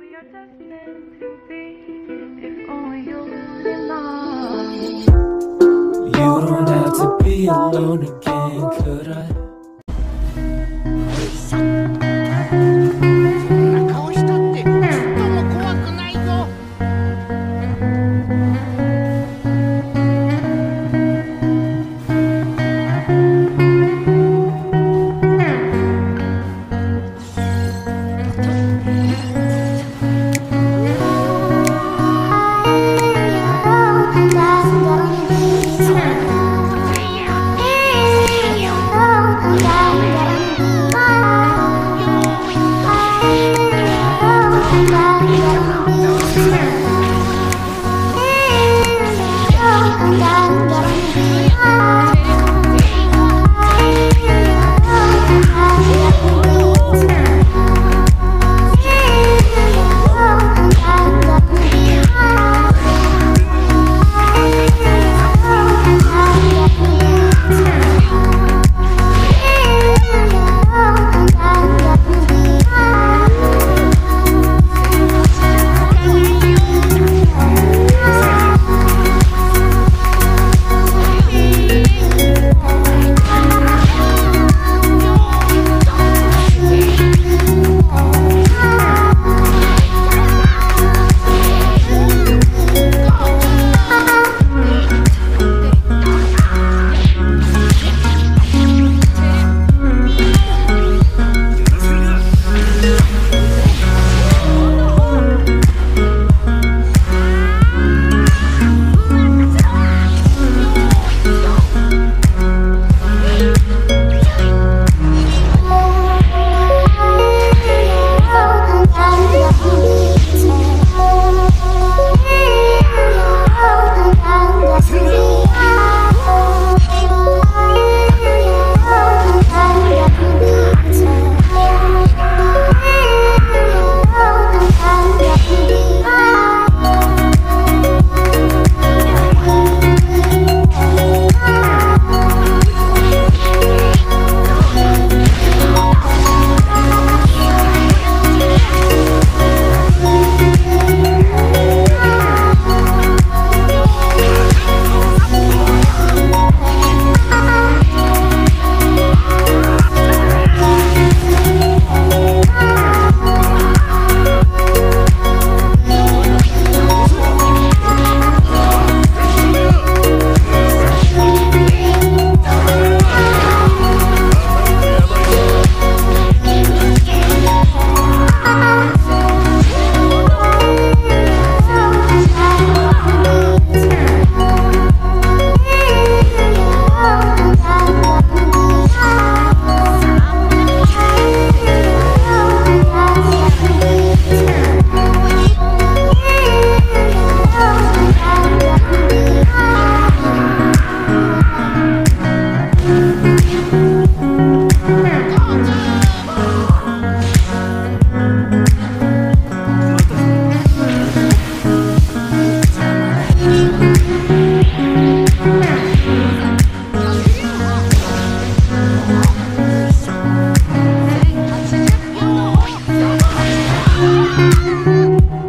You don't have to be alone again, could I? Thank you.